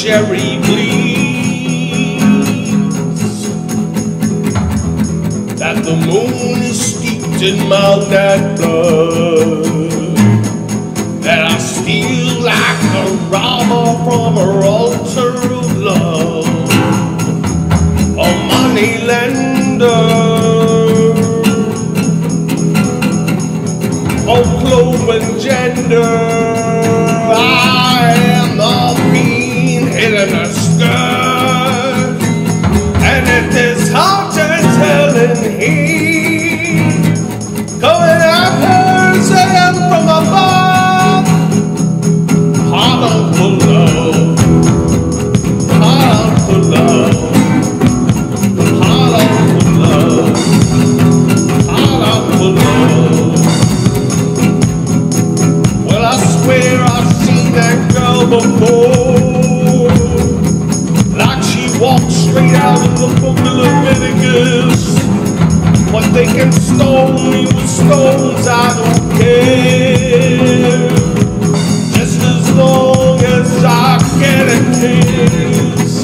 cherry bleeds. That the moon is steeped in mountain blood. That I steal like a robber from her altar of love. A money lender. Oh, clove and gender. Out of the book of Leviticus. But they can stone me with stones, I don't care. Just as long as I get a kiss.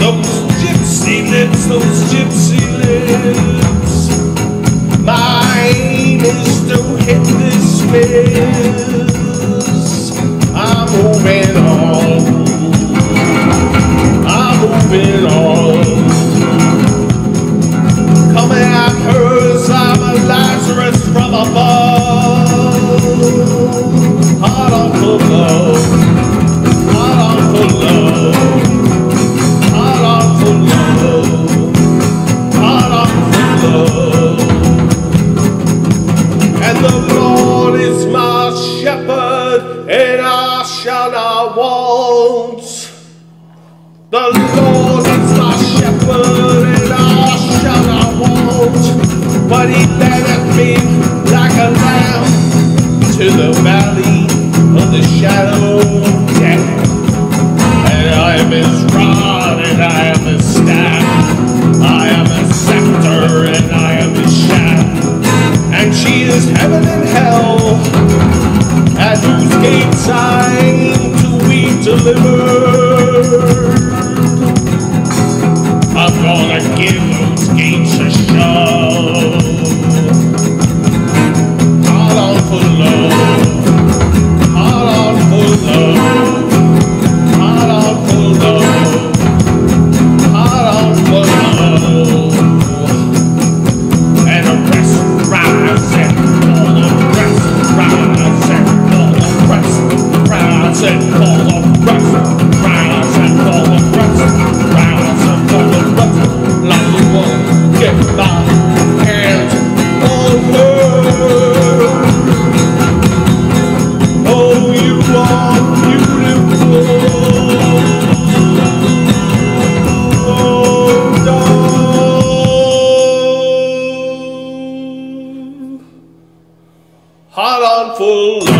Those gypsy lips, those gypsy lips. My aim is to hit this miss. Heart on for. Heart on for. The valley of the shadow. And I am rod, and I am staff. I am scepter, and I am shaft and she is heaven and hell, whose gates I to delivered. I'm gonna give those gates a shove. full